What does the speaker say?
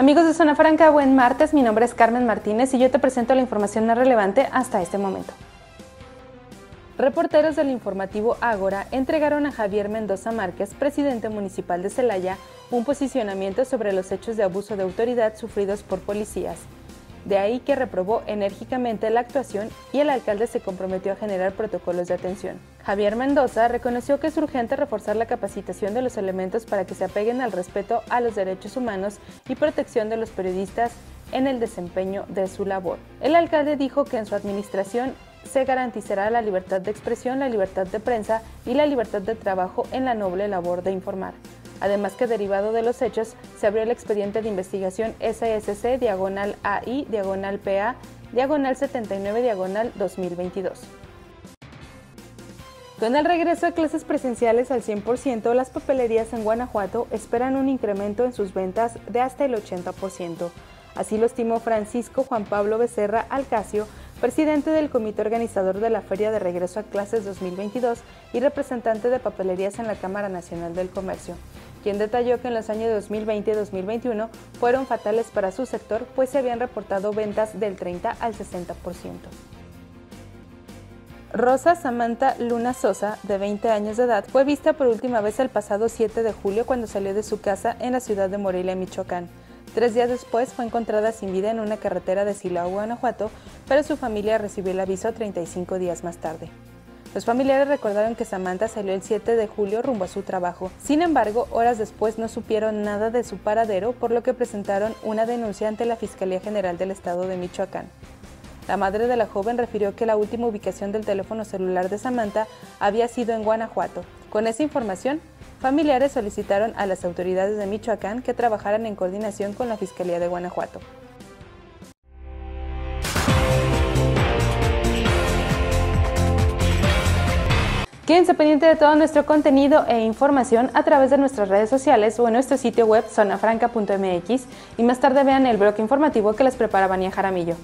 Amigos de Zona Franca, buen martes. Mi nombre es Carmen Martínez y yo te presento la información más relevante hasta este momento. Reporteros del informativo Ágora entregaron a Javier Mendoza Márquez, presidente municipal de Celaya, un posicionamiento sobre los hechos de abuso de autoridad sufridos por policías. De ahí que reprobó enérgicamente la actuación y el alcalde se comprometió a generar protocolos de atención. Javier Mendoza reconoció que es urgente reforzar la capacitación de los elementos para que se apeguen al respeto a los derechos humanos y protección de los periodistas en el desempeño de su labor. El alcalde dijo que en su administración se garantizará la libertad de expresión, la libertad de prensa y la libertad de trabajo en la noble labor de informar. Además que derivado de los hechos, se abrió el expediente de investigación SSC diagonal AI diagonal PA diagonal 79 diagonal 2022. Con el regreso de clases presenciales al 100%, las papelerías en Guanajuato esperan un incremento en sus ventas de hasta el 80%. Así lo estimó Francisco Juan Pablo Becerra Alcacio, presidente del comité organizador de la Feria de Regreso a Clases 2022 y representante de papelerías en la Cámara Nacional del Comercio quien detalló que en los años 2020 y 2021 fueron fatales para su sector, pues se habían reportado ventas del 30 al 60%. Rosa Samantha Luna Sosa, de 20 años de edad, fue vista por última vez el pasado 7 de julio cuando salió de su casa en la ciudad de Morelia, Michoacán. Tres días después fue encontrada sin vida en una carretera de Silao, Guanajuato, pero su familia recibió el aviso 35 días más tarde. Los familiares recordaron que Samantha salió el 7 de julio rumbo a su trabajo. Sin embargo, horas después no supieron nada de su paradero, por lo que presentaron una denuncia ante la Fiscalía General del Estado de Michoacán. La madre de la joven refirió que la última ubicación del teléfono celular de Samantha había sido en Guanajuato. Con esa información, familiares solicitaron a las autoridades de Michoacán que trabajaran en coordinación con la Fiscalía de Guanajuato. Quédense pendiente de todo nuestro contenido e información a través de nuestras redes sociales o en nuestro sitio web zonafranca.mx y más tarde vean el bloque informativo que les prepara Vania Jaramillo.